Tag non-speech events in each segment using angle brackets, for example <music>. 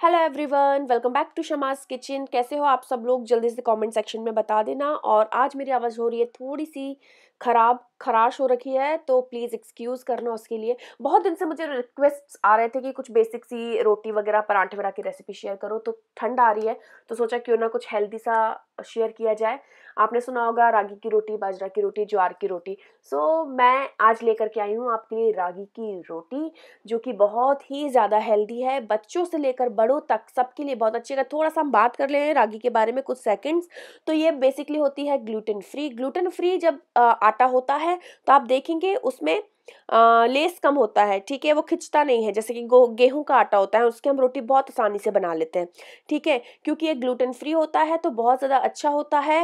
Hello everyone welcome back to Shama's kitchen कैसे हो आप सब लोग? जल्दी से कमेंट सेक्शन में बता देना। और आज मेरी आवाज़ हो रही है थोड़ी सी ख़राब। खराश हो रखी है तो प्लीज़ एक्सक्यूज़ करना उसके लिए। बहुत दिन से मुझे रिक्वेस्ट आ रहे थे कि कुछ बेसिक सी रोटी वगैरह पराठे वगैरह की रेसिपी शेयर करो तो ठंड आ रही है तो सोचा क्यों ना कुछ हेल्दी सा शेयर किया जाए। आपने सुना होगा रागी की रोटी बाजरा की रोटी ज्वार की रोटी। सो so, मैं आज लेकर के आई हूँ आपके लिए रागी की रोटी जो कि बहुत ही ज़्यादा हेल्दी है। बच्चों से लेकर बड़ों तक सबके लिए बहुत अच्छी है। थोड़ा सा हम बात कर ले रागी के बारे में कुछ सेकेंड्स तो ये बेसिकली होती है ग्लूटेन फ्री ग्लूटेन फ्री जब आटा होता है तो आप देखेंगे उसमें लेस कम होता है, ठीक है? वो खिंचता नहीं है, जैसे कि गेहूँ का आटा होता है, उसके हम रोटी बहुत आसानी से बना लेते हैं, ठीक है? क्योंकि ये ग्लूटेन फ्री होता है तो बहुत ज़्यादा अच्छा होता है।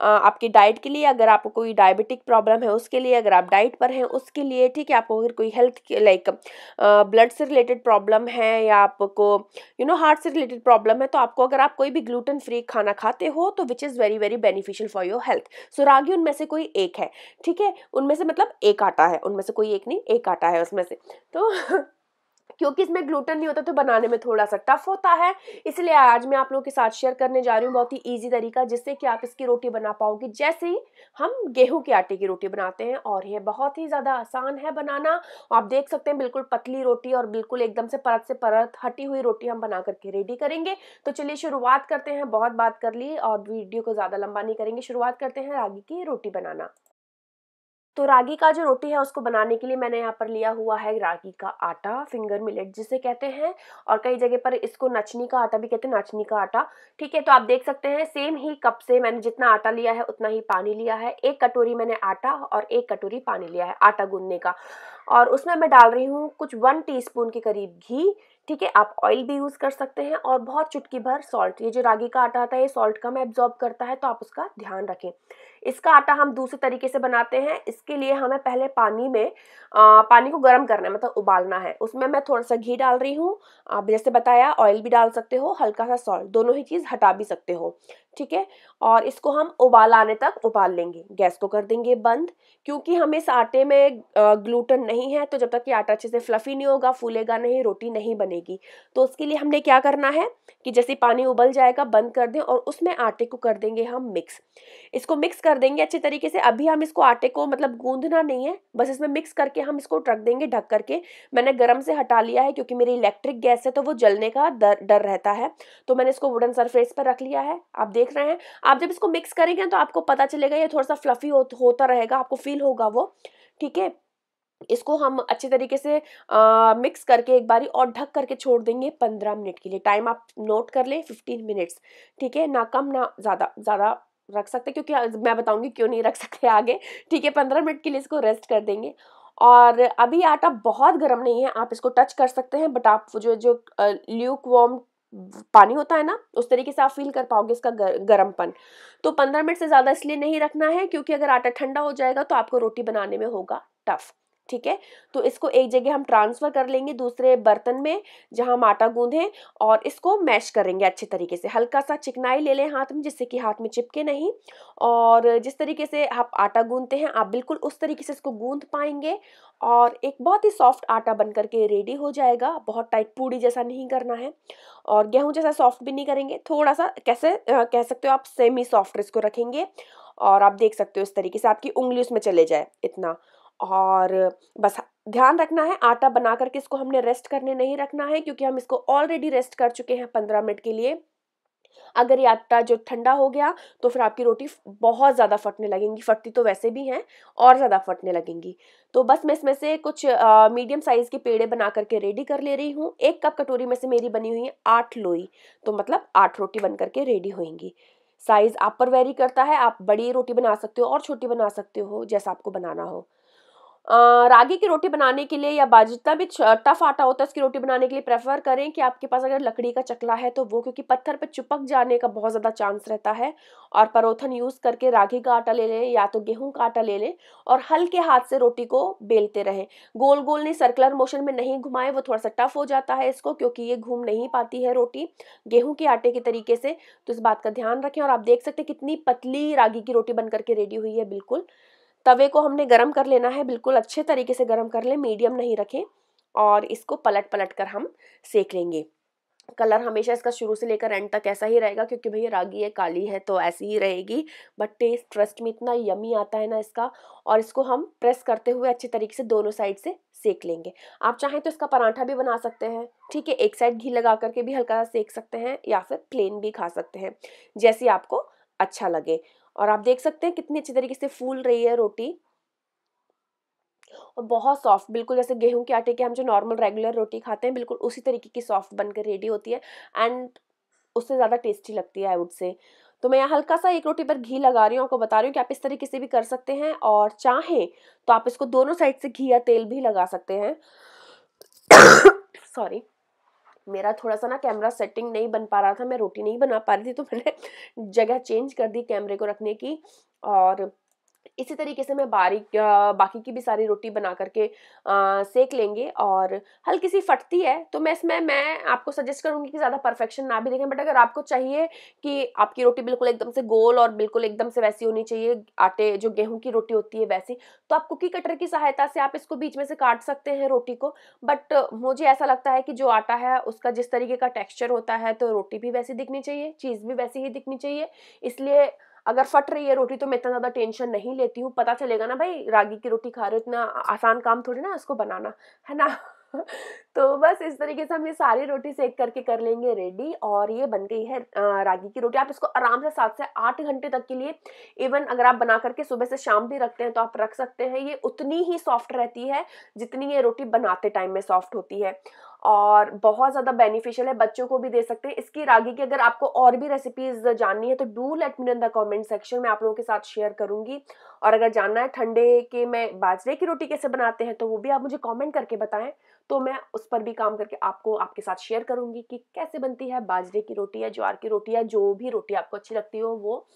आपकी डाइट के लिए अगर आपको कोई डायबिटिक प्रॉब्लम है, उसके लिए अगर आप डाइट पर हैं, उसके लिए, ठीक है? आपको अगर कोई हेल्थ लाइक ब्लड से रिलेटेड प्रॉब्लम है या आपको, यू नो, हार्ट से रिलेटेड प्रॉब्लम है तो आपको अगर आप कोई भी ग्लूटेन फ्री खाना खाते हो तो which is very very beneficial for your health. So ragi उनमें से कोई एक है, ठीक है? उनमें से मतलब एक आटा है, उनमें से कोई एक नहीं, एक आटा है उसमें से। तो <laughs> क्योंकि इसमें ग्लूटन नहीं होता तो बनाने में थोड़ा सा टफ होता है। इसलिए आज मैं आप लोगों के साथ शेयर करने जा रही हूँ बहुत ही ईजी तरीका, जिससे कि आप इसकी रोटी बना पाओगे। जैसे ही हम गेहूँ के आटे की रोटी बनाते हैं, और ये बहुत ही ज़्यादा आसान है बनाना। आप देख सकते हैं बिल्कुल पतली रोटी और बिल्कुल एकदम से परत से परत हटी हुई रोटी हम बना करके रेडी करेंगे। तो चलिए शुरुआत करते हैं, बहुत बात कर ली और वीडियो को ज़्यादा लंबा नहीं करेंगे। शुरुआत करते हैं रागी की रोटी बनाना। तो रागी का जो रोटी है उसको बनाने के लिए मैंने यहाँ पर लिया हुआ है रागी का आटा फिंगर मिलेट जिसे कहते हैं, और कई जगह पर इसको नचनी का आटा भी कहते हैं, नचनी का आटा। ठीक है तो आप देख सकते हैं सेम ही कप से मैंने जितना आटा लिया है उतना ही पानी लिया है। एक कटोरी मैंने आटा और एक कटोरी पानी लिया है, आटा गूंदने का। और उसमें मैं डाल रही हूँ कुछ वन टी के करीब घी। ठीक है, आप ऑयल भी यूज़ कर सकते हैं और बहुत चुटकी भर सॉल्ट ये जो रागी का आटा आता है, ये सॉल्ट कम एब्जॉर्ब करता है तो आप उसका ध्यान रखें। इसका आटा हम दूसरे तरीके से बनाते हैं। इसके लिए हमें पहले पानी में आ, पानी को गर्म करना है मतलब उबालना है। उसमें मैं थोड़ा सा घी डाल रही हूँ। आप जैसे बताया ऑयल भी डाल सकते हो हल्का सा सॉल्ट दोनों ही चीज़ हटा भी सकते हो। ठीक है? और इसको हम उबाल आने तक उबाल लेंगे। गैस को कर देंगे बंद क्योंकि हमें इस आटे में ग्लूटन नहीं है तो जब तक कि आटा अच्छे से फ्लफी नहीं होगा फूलेगा नहीं रोटी नहीं बनेगी। तो उसके लिए हमने क्या करना है कि जैसे पानी उबल जाएगा बंद कर दें और उसमें आटे को कर देंगे हम मिक्स इसको मिक्स कर देंगे अच्छे तरीके से। अभी हम इसको आटे को मतलब गूंदना नहीं है बस इसमें मिक्स करके हम इसको रख देंगे ढक करके। मैंने गर्म से हटा लिया है क्योंकि मेरी इलेक्ट्रिक गैस है तो वो जलने का डर डर रहता है। तो मैंने इसको वुडन सरफेस पर रख लिया है। आप देख रहे हैं। आप जब इसको मिक्स करेंगे तो आपको पता चलेगा ये थोड़ा सा फ्लफी हो, होता रहेगा आपको फील होगा वो। ठीक है? इसको हम अच्छे तरीके से आ, मिक्स करके एक बारी और ढक करके छोड़ देंगे पंद्रह मिनट के लिए। टाइम आप नोट कर लें फिफ्टीन मिनट्स ठीक है? ना कम ना ज़्यादा ज़्यादा रख सकते क्योंकि मैं बताऊँगी क्यों नहीं रख सकते आगे। ठीक है, पंद्रह मिनट के लिए इसको रेस्ट कर देंगे। और अभी आटा बहुत गर्म नहीं है, आप इसको टच कर सकते हैं बट आप जो जो ल्यूक वॉर्म पानी होता है ना, उस तरीके से आप फील कर पाओगे इसका गर्मपन। तो पंद्रह मिनट से ज़्यादा इसलिए नहीं रखना है, क्योंकि अगर आटा ठंडा हो जाएगा तो आपको रोटी बनाने में होगा टफ ठीक है? तो इसको एक जगह हम ट्रांसफ़र कर लेंगे दूसरे बर्तन में, जहाँ हम आटा गूंधें और इसको मैश करेंगे अच्छे तरीके से। हल्का सा चिकनाई ले लें हाथ में, जिससे कि हाथ में चिपके नहीं। और जिस तरीके से आप आटा गूंदते हैं, आप बिल्कुल उस तरीके से इसको गूंद पाएँगे, और एक बहुत ही सॉफ्ट आटा बन करके रेडी हो जाएगा। बहुत टाइट पूड़ी जैसा नहीं करना है। और गेहूँ जैसा सॉफ्ट भी नहीं करेंगे। थोड़ा सा कैसे कह सकते हो आप सेमी सॉफ्ट इसको रखेंगे, और आप देख सकते हो इस तरीके से आपकी उंगली उसमें चले जाए, इतना। और बस ध्यान रखना है आटा बना करके इसको हमने रेस्ट करने नहीं रखना है क्योंकि हम इसको ऑलरेडी रेस्ट कर चुके हैं पंद्रह मिनट के लिए। अगर ये आटा जो ठंडा हो गया तो फिर आपकी रोटी बहुत ज़्यादा फटने लगेंगी फटती तो वैसे भी हैं और ज़्यादा फटने लगेंगी। तो बस मैं इसमें से कुछ आ, मीडियम साइज़ के पेड़े बना करके रेडी कर ले रही हूँ। एक कप कटोरी में से मेरी बनी हुई है आठ लोई तो मतलब आठ रोटी बन करके रेडी होएँगी। साइज़ आप पर वेरी करता है आप बड़ी रोटी बना सकते हो और छोटी बना सकते हो जैसा आपको बनाना हो। रागी की रोटी बनाने के लिए या बाजिता भी टफ आटा होता है, उसकी रोटी बनाने के लिए प्रेफर करें कि आपके पास अगर लकड़ी का चकला है तो वो, क्योंकि पत्थर पर चिपक जाने का बहुत ज़्यादा चांस रहता है। और परोथन यूज़ करके रागी का आटा ले लें या तो गेहूँ का आटा ले लें और हल्के हाथ से रोटी को बेलते रहें। गोल गोल नहीं सर्कुलर मोशन में नहीं घुमाए, वो थोड़ा सा टफ हो जाता है इसको, क्योंकि ये घूम नहीं पाती है रोटी गेहूँ के आटे के तरीके से। तो इस बात का ध्यान रखें और आप देख सकते कितनी पतली रागी की रोटी बन करके रेडी हुई है, बिल्कुल। तवे को हमने गर्म कर लेना है, बिल्कुल अच्छे तरीके से गर्म कर लें, मीडियम नहीं रखें और इसको पलट पलट कर हम सेक लेंगे। कलर हमेशा इसका शुरू से लेकर एंड तक ऐसा ही रहेगा क्योंकि भैया रागी है, काली है तो ऐसी ही रहेगी बट टेस्ट ट्रस्ट में इतना यमी आता है ना इसका और इसको हम प्रेस करते हुए अच्छे तरीके से दोनों साइड से सेक लेंगे। आप चाहें तो इसका पराठा भी बना सकते हैं, ठीक है, एक साइड घी लगा करके भी हल्का सा सेक सकते हैं या फिर प्लेन भी खा सकते हैं, जैसे आपको अच्छा लगे। और आप देख सकते हैं कितनी अच्छी तरीके से फूल रही है रोटी। और बहुत सॉफ्ट बिल्कुल जैसे गेहूँ के आटे के हम जो नॉर्मल रेगुलर रोटी खाते हैं, बिल्कुल उसी तरीके की सॉफ्ट बनकर रेडी होती है एंड उससे ज़्यादा टेस्टी लगती है आई वुड से तो मैं यहाँ हल्का सा एक रोटी पर घी लगा रही हूँ, आपको बता रही हूँ कि आप इस तरीके से भी कर सकते हैं और चाहें तो आप इसको दोनों साइड से घी या तेल भी लगा सकते हैं। <coughs> सॉरी मेरा थोड़ा सा ना कैमरा सेटिंग नहीं बन पा रहा था, मैं रोटी नहीं बना पा रही थी तो मैंने <laughs> जगह चेंज कर दी कैमरे को रखने की और इसी तरीके से मैं बारीक बाकी की भी सारी रोटी बना करके सेक लेंगे और हल्की सी फटती है तो मैं इसमें, मैं आपको सजेस्ट करूँगी कि ज़्यादा परफेक्शन ना भी देखें बट अगर आपको चाहिए कि आपकी रोटी बिल्कुल एकदम से गोल और बिल्कुल एकदम से वैसी होनी चाहिए, आटे, जो गेहूँ की रोटी होती है वैसी तो आप कुकी कटर की सहायता से आप इसको बीच में से काट सकते हैं रोटी को बट मुझे ऐसा लगता है कि जो आटा है, उसका जिस तरीके का टेक्स्चर होता है तो रोटी भी वैसी दिखनी चाहिए चीज़ भी वैसी ही दिखनी चाहिए, इसलिए अगर फट रही है रोटी तो मैं इतना ज़्यादा टेंशन नहीं लेती हूँ। पता चलेगा ना भाई, रागी की रोटी खा रहे हो, इतना आसान काम थोड़ी ना उसको बनाना, है ना? <laughs> तो बस इस तरीके से हम ये सारी रोटी सेक करके कर लेंगे रेडी और ये बन गई है रागी की रोटी। आप इसको आराम से सात से आठ घंटे तक के लिए इवन अगर आप बना करके सुबह से शाम भी रखते हैं तो आप रख सकते हैं। ये उतनी ही सॉफ्ट रहती है जितनी ये रोटी बनाते टाइम में सॉफ्ट होती है। और बहुत ज़्यादा बेनिफिशियल है, बच्चों को भी दे सकते हैं। इसकी रागी की अगर आपको और भी रेसिपीज़ जाननी है तो do let me in the comment section में आप लोगों के साथ शेयर करूँगी। और अगर जानना है ठंडे के में बाजरे की रोटी कैसे बनाते हैं तो वो भी आप मुझे कमेंट करके बताएँ तो मैं उस पर भी काम करके आपको, आपके साथ शेयर करूँगी कि कैसे बनती है बाजरे की रोटी या ज्वार की रोटी या जो भी रोटी आपको अच्छी लगती हो, वो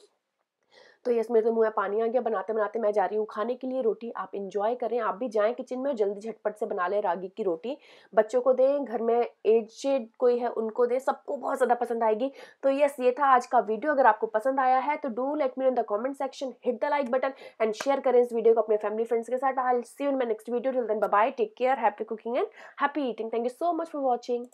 तो यस, मेरे तो मुँह में पानी आ गया। बनाते बनाते मैं जा रही हूँ खाने के लिए। रोटी आप इंजॉय करें। आप भी जाएँ किचन में और जल्दी झटपट से बना लें रागी की रोटी। बच्चों को दें, घर में एजेड कोई है उनको दें, सबको बहुत ज़्यादा पसंद आएगी। तो यस, ये था आज का वीडियो अगर आपको पसंद आया है तो do let me in the comment section hit the like button and share करें इस वीडियो को अपने फैमिली फ्रेंड्स के साथ। I see in my next video till then bye take care happy cooking and happy eating thank you so much for watching